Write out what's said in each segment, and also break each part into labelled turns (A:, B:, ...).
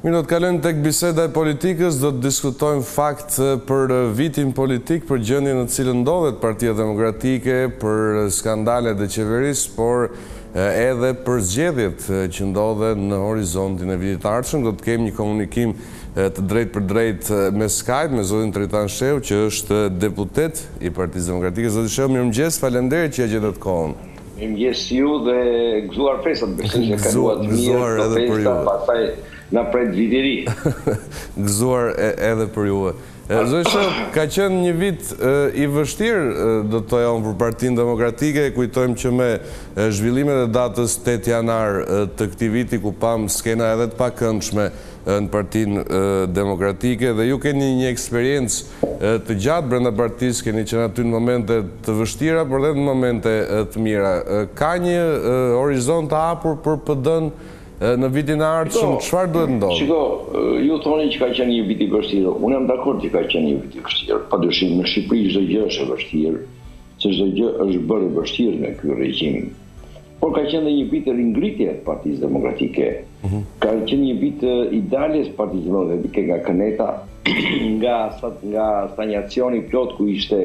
A: Mirë do të kalojmë tek biseda e politikës, do të diskutojmë fakt për vitin politik, për gjendjen në të cilën ndodhet Partia Demokratike, për skandalet e qeverisë, por edhe për zgjedhjet që ndodhen në horizontin e vitit të ardhshëm. Do të kemi një komunikim të drejtpërdrejtë me Skype, me zotin Tritan Shehu, që është deputet I Partisë Demokratike, zoti Shehu, mirëmëngjes, faleminderit që e gjetët kohën.
B: Mirëmëngjes ju dhe gëzuar festat, besoj që kaluat mirë këto festa, pastaj na pret viti i ri.
A: Gëzuar edhe për ju. Zoti Shehu, ka qenë një vit i vështirë, do të thoja unë, për Partinë Demokratike, e kujtojmë që me zhvillimet e datës tetë janar të këtij viti, ku pamë skena edhe të pakëndshme në Partinë Demokratike dhe ju keni një eksperiencë të gjatë brenda partisë, keni qenë aty në momente të vështira, por dhe në momente të mira. Ka një horizont të hapur për PD-në në vitin e ardhshëm? Çfarë duhet të ndodhë?
B: Shiko, ju thoni që ka qenë një vit i vështirë. Unë jam dakord që ka qenë një vit i vështirë. Padyshim, në Shqipëri çdo gjë është e vështirë, se çdo gjë është bërë e vështirë nga ky regjim. Por ka qenë dhe një vit ringritje e Partisë Demokratike. Mhm. Ka qenë një vit i daljes Partisë Demokratike nga këneta, nga nga stanjacioni i plotë ku ishte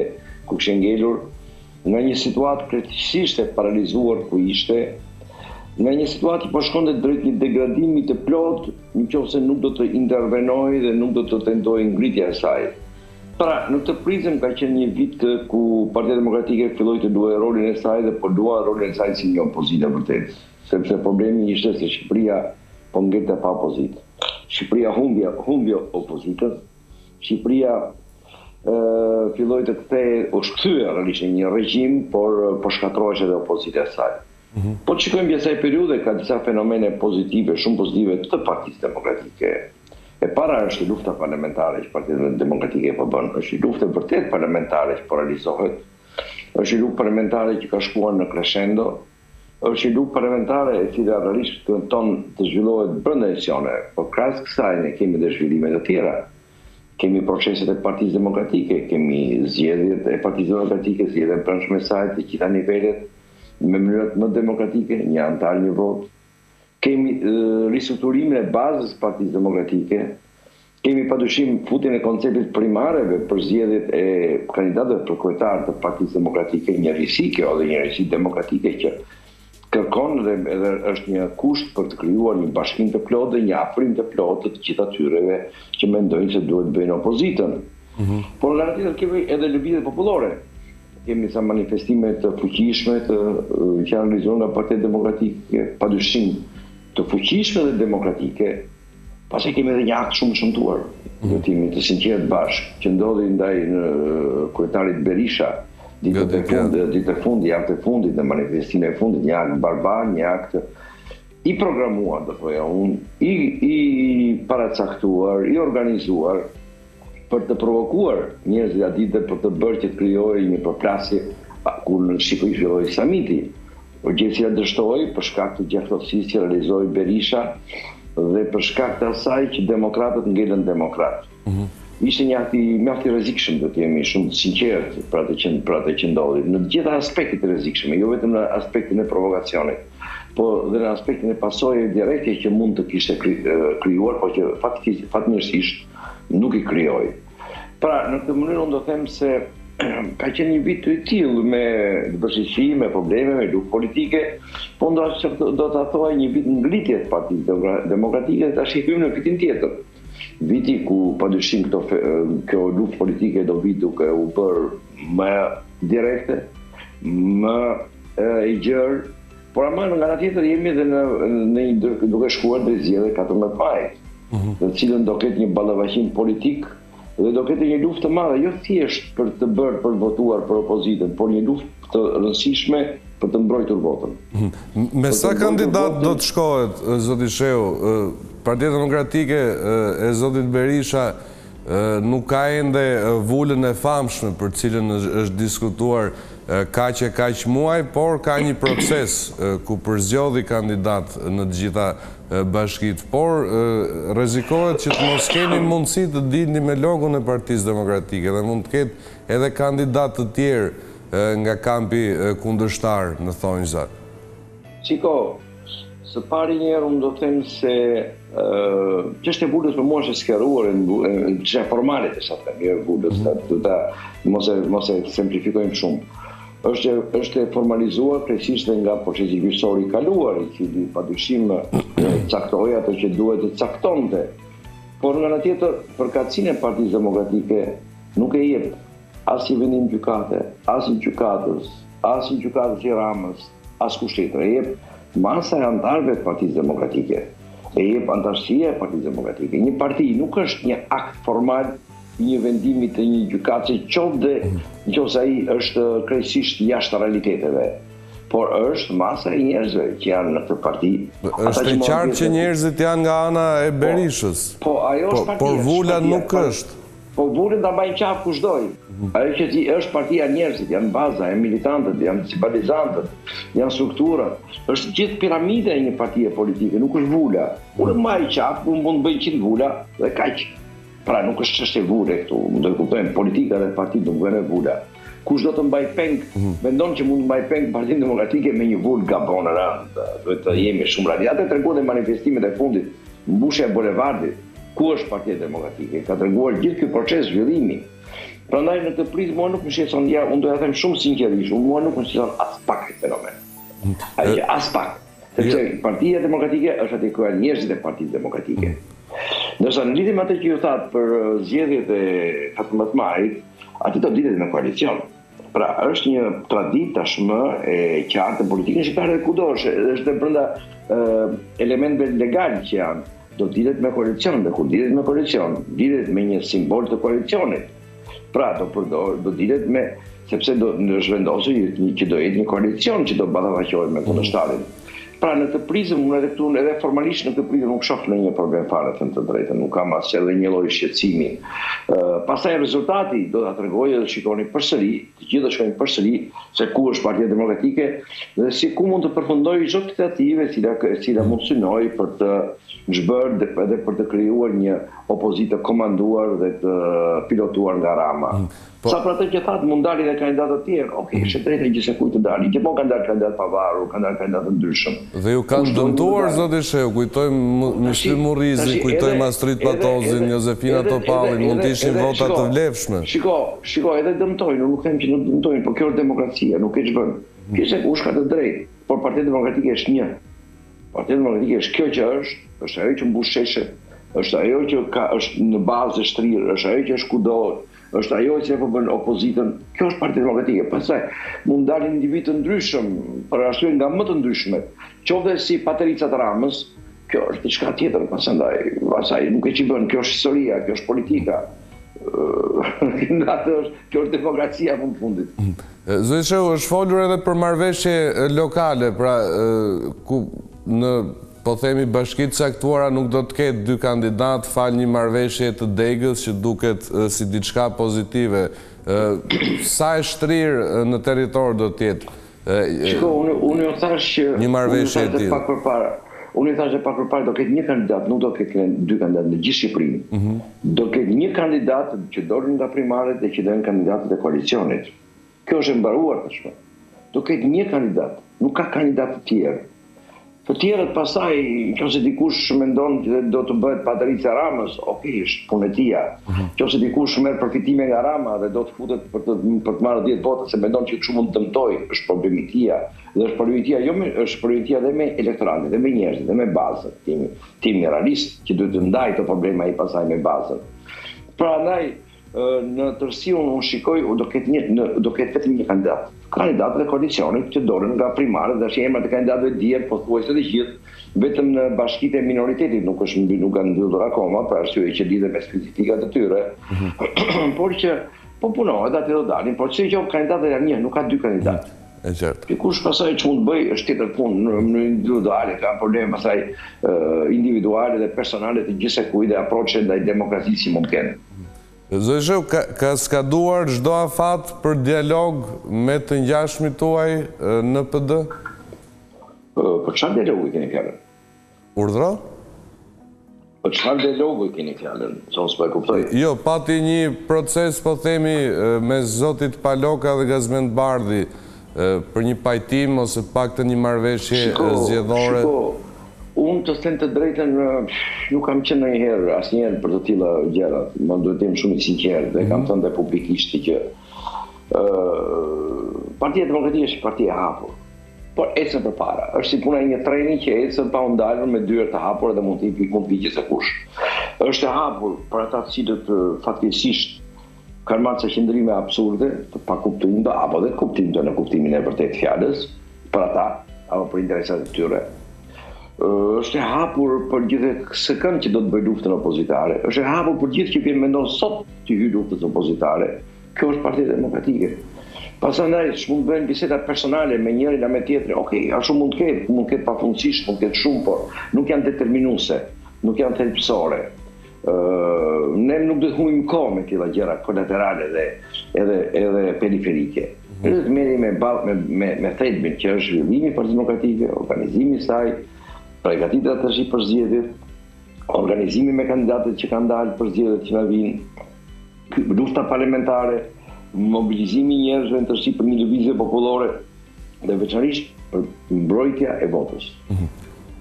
B: ku kishte ngelur, nga një situatë krejtësisht e paralizuar ku ishte, nga një situatë që po shkonte drejt një degradimi të plotë, në qoftë se nuk do të intervenohej dhe nuk do të tentohej ngritja e saj. Pra, në këtë prizëm ka qenë një vit ku Partia Demokratike filloi të luajë rolin e saj dhe po luan rolin e saj si një opozitë e vërtetë, sepse problemi ishte se Shqipëria po ngelte pa opozitë. Shqipëria humbi humbi opozitën. Shqipëria filloi të kthehej, u kthye realisht në një regjim, por po shkatërrohej edhe opozita e saj. Po të shikojmë gjatë kësaj periudhe ka disa fenomene pozitive, shumë pozitive të Partisë Demokratike. E para është lufta parlamentare që Partia Demokratike po bën. Është një luftë e vërtetë parlamentare që po realizohet. Është një luftë parlamentare që ka shkuar në kreshendo. Është një luftë parlamentare e cila realisht tenton të zhvillohet brenda institucioneve. Por krahas kësaj ne kemi dhe zhvillime të tjera. Kemi proceset e Partisë Demokratike, kemi zgjedhjet e Partisë Demokratike, zgjedhjet e brendshme të saj, të gjitha nivelet me mënyrat më demokratike, një anëtar një votë, Kemi ristrukturimin e bazës së Partisë Demokratike, kemi padyshim futjen e konceptit primareve për zgjedhjet e kandidatëve për kryetar të Partisë Demokratike, një risi kjo dhe një risi demokratike që kërkon dhe edhe është një kusht për të krijuar një bashkim të plotë dhe një afrim të plotë të të gjithë atyreve që mendojnë se duhet të bëjnë opozitën. Mm -hmm. Por nga ana tjetër kemi edhe lëvizjet popullore. Kemi disa manifestime të fuqishme të që janë organizuar nga Partia Demokratike, padyshim të fuqishme dhe demokratike. Pastaj kemi edhe një akt shumë të shëmtuar, mhm. të jemi të sinqertë bashkë, që ndodhi ndaj kryetarit Berisha, ditët e fundit, ditët e fundit, javët e fundit në manifestimin e fundit, një akt barbar, një akt i programuar, do thoja unë, i i paracaktuar, i organizuar, për të provokuar njerëzit aty dhe për të bërë që të krijohej një përplasje kur në Shqipëri fillonte samiti, por gjithçka dështoi për shkak të gjakftohtësisë që realizoi Berisha dhe për shkak të asaj që demokratët ngelën demokratë. Mhm. Ishte një akt mjaft i rrezikshëm, do të jemi shumë të sinqertë për atë që për atë që ndodhi, në të gjitha aspektet e rrezikshme, jo vetëm në aspektin e provokacionit, po dhe në aspektin e pasojave direkte që mund të kishte krijuar, por që fatkeqësisht fatmirësisht nuk i krijoi. Pra, në këtë mënyrë unë do them se ka qenë një vit i tillë me vështirësi, me probleme, me luftë politike, po do ta thoja një vit ngritje të Partisë Demokratike dhe tash i hyjmë në vitin tjetër. Viti ku padyshim këto kjo luftë politike do vijë duke u bërë më direkte, më e gjerë, Por ama nga ana tjetër jemi edhe në në një duke shkuar drejt zgjedhjeve të 14 majit, mhm. në të cilën do ketë një ballafaqim politik dhe do ketë një luftë të madhe, jo thjesht për të bërë për votuar për opozitën, por një luftë të rëndësishme për të mbrojtur votën.
A: Mhm. Me sa kandidatë do të shkohet zoti Shehu, Partia Demokratike e zotit Berisha Nuk ka ende vulën e famshme për të cilën është diskutuar kaq e kaq muaj, por ka një proces ku përzgjodhi kandidatë në të gjitha bashkitë. Por rrezikohet që të mos keni mundësi të dilni me logon e Partisë Demokratike dhe mund të ketë edhe kandidatë të tjerë nga kampi kundërshtar në thonjëza.
B: Shiko, Së pari një herë unë do të them se çështja e vulës për mua është e sqaruar e çështja formale të sa të them, jo vulës, mm -hmm. të mos e mos e simplifikojmë shumë. Është është e formalizuar prej sigurisht nga procesi gjyqësor i kaluar, i cili padyshim caktoi ato që duhet të caktonte. Por nga ana tjetër, përkatësinë e Partisë Demokratike nuk e jep asnjë vendim gjykate, asnjë gjykatës, Asnjë gjykatës i Ramës, askush tjetër, e jep masa e anëtarëve të Partisë Demokratike, e jep anëtarësia e Partisë Demokratike. Një parti nuk është një akt formal i një vendimi të një gjykatësi, qoftë dhe nëse ai është krejtësisht jashtë realiteteve por është masa e njerëzve që janë në këtë parti.
A: Është e qartë që njerëzit janë nga ana e po, Berishës.
B: Po, ajo është po, partia.
A: Por vula nuk është.
B: Po vulën ta mbajë në qafë kush do. Mhm. Ajo që është partia janë njerëzit, janë baza, janë militantët, janë simpatizantët, janë strukturat. Është gjithë piramida e një partie politike, nuk është vula. Unë e mbaj në qafë, unë mund të bëj njëqind vula dhe kaq. Pra nuk është çështje vule këtu, do të kuptojmë politika dhe partitë nuk janë vula. Kush do të mbajë peng, mhm, mendon që mund të mbajë peng Partinë Demokratike me një vulë gabon rëndë. Duhet të mhm. jemi shumë të qartë. E treguan edhe manifestimet e fundit, mbushja e bulevardit. Ku është Partia Demokratike? E ka treguar gjithë ky proces zhvillimi. Prandaj në këtë prizëm mua nuk më shqetëson ja, unë do t'jua them shumë sinqerisht, unë mua nuk më shqetëson aspak ky fenomen. Mhm. Ai që aspak. Sepse jo. Partia Demokratike është atje ku janë njerëzit e Partisë Demokratike. Ndërsa në lidhje me atë që ju thatë për zgjedhjet e 14 majit, Aty do dilet me koalicion. Pra, është një traditë tashmë e qartë në politikën shqiptare dhe kudo është, është dhe brenda elementëve legal që janë. Do dilet me koalicion dhe kur dilet me koalicion, dilet me një simbol të koalicionit. Pra, do përdor, do dilet me sepse është vendosur që do jetë një koalicion që do ballafaqohet me kundërshtarin. Pra në këtë prizëm, unë edhe këtu, edhe formalisht në këtë prizëm nuk shof ndonjë problem fare, të them të drejtën, nuk kam as edhe një lloj shqetësimi. Pastaj rezultati do ta tregojë dhe do shikoni përsëri, të gjithë do shikojnë përsëri, se ku është Partia Demokratike, dhe si ku mund të përfundojë çdo tentativë, cila, cila mund synojë për të zhbërë dhe, dhe për të krijuar një opozitë të komanduar dhe të pilotuar nga Rama. Mm. Sa për atë që thatë mund të dalin dhe kandidatë të tjerë, ok, është e drejtë e gjithësekujt të dalë. Gjithmonë kanë dalë kandidatë të pavarur, kanë dalë kandidatë të ndryshëm.
A: Dhe ju kanë dëmtuar zoti Shehu, kujtojmë Myslim Murrizin, kujtojmë Astrit Patozin, Jozefina Topallin, mund të ishin vota të vlefshme.
B: Shiko, shiko, edhe dëmtojnë, unë nuk them që nuk dëmtojnë, por kjo është demokracia, nuk ke ç'i bën. Gjithësekush ka të drejtë, por Partia Demokratike është një. Partia Demokratike është kjo që është, është ajo që mbush sheshet, është ajo që ka është në bazë e shtrirë, është ajo që është kudo, është ajo që po bën opozitën. Kjo është Partia Demokratike, pastaj mund të dalin individë të ndryshëm për arsye nga më të ndryshmet, qoftë si paterica të Ramës, kjo është diçka tjetër, pastaj pastaj nuk ke ç'i bën, kjo është historia, kjo është politika. Nga të është, kjo është demokracia fund fundit.
A: Zoti Shehu është folur edhe për marrëveshje lokale, pra ku në Po themi bashki të caktuara nuk do të ketë dy kandidatë falë një marrëveshjeje të degës që duket si diçka pozitive. Sa e shtrirë në territor do
B: të jetë
A: një marrëveshje e tillë?
B: Unë ju thashë dhe pak përpara, do ketë një kandidat, nuk do ketë dy kandidatë në gjithë Shqipërinë. Do ketë një kandidat që dolën nga primaret dhe që do jenë kandidatët e koalicionit. Kjo është e mbaruar tashmë. Do ketë një kandidat, nuk ka kandidatë të tjerë. Të tjerët pastaj, nëse dikush mendon që do të bëhet patericë e Ramës, ok, është punë e tija. Nëse dikush merr përfitime nga Rama dhe do të futet për të për të marrë dhjetë vota se mendon që kështu mund të dëmtojë, është problem i tija. Dhe është problem i tija jo me është problem i tija dhe me elektoratin dhe me njerëzit dhe me bazën. Të jemi të jemi realistë që duhet të ndajë këto probleme ai pastaj me bazën. Prandaj Në tërësi unë shikoj do të ketë një do të ketë vetëm një kandidat. Kandidatët e koalicionit që dolën nga primaret dhe emrat e kandidatëve dihen pothuajse të gjithë, vetëm në bashkitë e minoritetit nuk është mbyllur, nuk kanë mbyllur akoma për arsye që lidhen me specifikat e tyre, por që po punohet aty do dalin, por çdo gjë kandidatët janë një, nuk ka dy kandidatë.
A: e
B: gjerë. Dikush pastaj ç'mund të bëjë është tjetër punë, në mënyrë individuale ka probleme pastaj individuale dhe personale të gjithsekujt dhe aproçe ndaj demokracisë që mund të
A: kenë. Zoti Shehu, ka skaduar çdo afat për dialog me të ngjashmit tuaj në PD?
B: Për çfarë dialogu keni fjalën?
A: Urdhro?
B: Për çfarë dialogu keni fjalën, se unë s'po e kuptoj?
A: Jo, pati një proces, po themi, mes zotit Paloka dhe Gazmend Bardhi, për një pajtim ose të paktën një marrëveshje zgjedhore.
B: Shiko, shiko, unë të them të drejtën, nuk kam qenë ndonjëherë, asnjëherë për të tilla gjëra. Unë duhet të jem shumë i sinqertë dhe e kam thënë dhe publikisht këtë gjë. Partia Demokratike është parti e hapur. por ecën përpara. Është si puna e një treni që ecën pa u ndalur me dyert e hapura dhe mund të hipë mund të hipë gjithsekush. Është e hapur për ata të cilët fatkeqësisht kanë marrë ca qëndrime absurde, të pakuptimta apo dhe të kuptimta në kuptimin e vërtetë të fjalës, për ata apo për interesat e tyre. Është e hapur për gjithsekënd që do të bëjë luftën opozitare. Është e hapur për gjithë që mendon sot të hyjë luftës opozitare. Kjo është parti demokratike. Pasandaj, ç'mund të bëhen biseda personale me njërin a me tjetërin, ok, ashtu mund të ketë, mund të ketë pafundësisht, mund të ketë shumë, por nuk janë determinuese, nuk janë thelbësore. Ne nuk do të humbim kohë me të tilla gjëra kolaterale dhe edhe, edhe periferike. Ne duhet të merremi me, me, me thelbin që është zhvillimi i Partisë Demokratike, organizimi i saj, përgatitjet në tërësi për zgjedhjet, organizimi me kandidatët që kanë dalë për zgjedhjet që na vijnë, Lufta parlamentare, mobilizimi i njerëzve në tërësi për një lëvizje popullore dhe veçanërisht për mbrojtjen e votës. Mhm.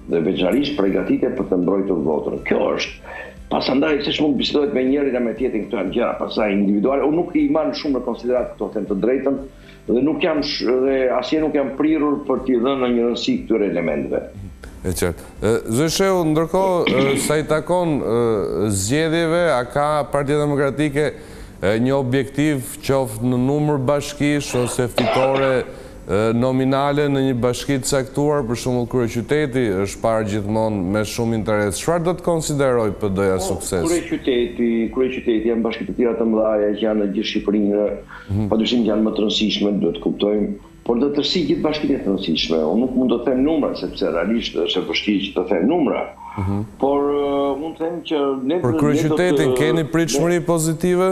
B: Dhe veçanërisht përgatitja për të mbrojtur votën. Kjo është Pasandaj se ç'mund të bisedohet me njërin a me tjetrin këto janë gjëra pastaj individuale. Unë nuk i marr shumë në konsideratë këto, të them të drejtën, Dhe nuk jam dhe asnjëherë nuk jam prirur për t'i dhënë ndonjë rëndësi këtyre elementëve.
A: E qartë. Zoti Shehu, ndërkohë sa i takon zgjedhjeve, a ka Partia Demokratike një objektiv qoftë në numër bashkish ose fitore nominale në një bashki të caktuar, për shembull kryeqyteti është parë gjithmonë me shumë interes. Çfarë do të konsiderojë PD-ja sukses?
B: Kryeqyteti, kryeqyteti janë bashki të tjera të mëdha që janë në gjithë Shqipërinë, Padyshim që janë më të rëndësishme, duhet të kuptojmë, por dhe tërësia, gjithë bashkitë janë të rëndësishme. Unë nuk mund të them numra, sepse realisht është e vështirë që të them numra, por mund të them që
A: ne do të... Për kryeqytetin keni
B: pritshmëri pozitive?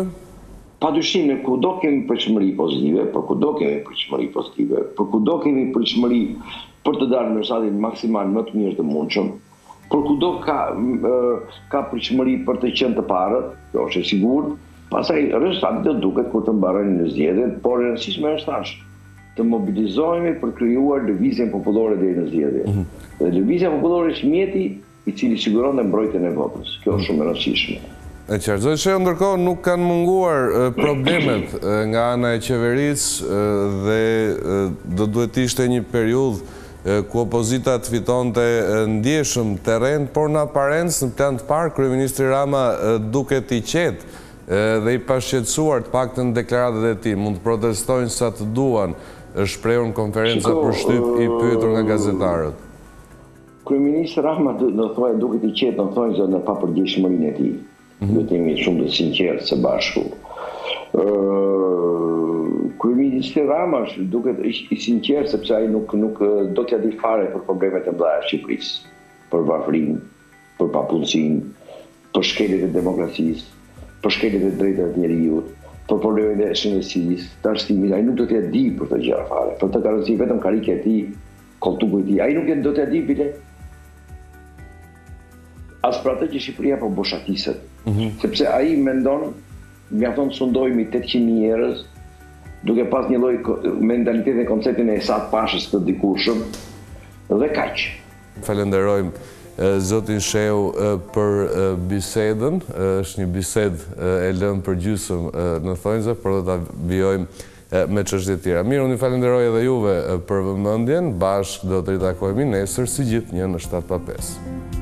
B: Padyshim, ne kudo kemi pritshmëri pozitive, por kudo kemi pritshmëri pozitive, por kudo kemi pritshmëri për të dalë me rezultatin maksimal më të mirë të mundshëm, Por kudo ka ka pritshmëri për të qenë të parët, kjo është e sigurt, pastaj rezultati do të duket kur të mbarojnë zgjedhjet, por e rëndësishme është tash të mobilizohemi për krijuar lëvizjen popullore deri në zgjedhje. Dhe lëvizja popullore është mjeti i cili siguron dhe mbrojtjen e votës. Kjo është shumë e rëndësishme.
A: E qartë. Zoti Shehu, ndërkohë nuk kanë munguar problemet nga ana e qeverisë dhe do duhet të ishte një periudhë ku opozita të fitonte ndjeshëm terren, por në aparencë, në plan të parë, kryeministri Rama duket i qetë dhe i pashqetësuar, të paktën në deklaratat e tij. Mund të protestojnë sa të duan, është shprehur në konferenca për shtyp i pyetur nga gazetarët.
B: Kryeministri Rama, do të thoja, duket i qetë, domethënë që në papërgjegjshmërinë e tij. Duhet të jemi shumë të sinqertë së bashku. Kryeministri Rama është duket është i sinqertë sepse ai nuk nuk do t'ia di fare për problemet e mëdha të Shqipërisë, për varfërinë, për papunësinë, për shkeljet e demokracisë, për shkeljet e drejtave të njeriut, për problemet e shëndetësisë, të arsimit, ai nuk do t'ia di për këto gjëra fare. Për të ka rëndësi vetëm karrika e tij Kolltuku i tij, ai nuk do t'ia di bile as për atë që Shqipëria po boshatiset. Mhm. Sepse ai mendon, mjafton të sundojmë 800.000 njerëz, duke pas një lloj mentaliteti e konceptin e Esat Pashës të dikurshëm, dhe kaq.
A: Falenderojmë zotin Shehu për bisedën, është një bisedë e lënë për gjysmë në thonjëza, por do ta vijojmë me çështje të tjera. Mirë, unë ju falenderoj edhe juve për vëmendjen, bashkë do të ritakohemi nesër si gjithnjë në shtatë pa pesë.